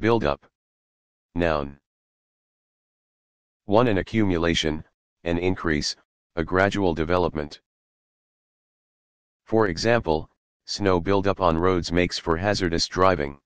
Buildup. Noun. 1. An accumulation, an increase, a gradual development. For example, snow buildup on roads makes for hazardous driving.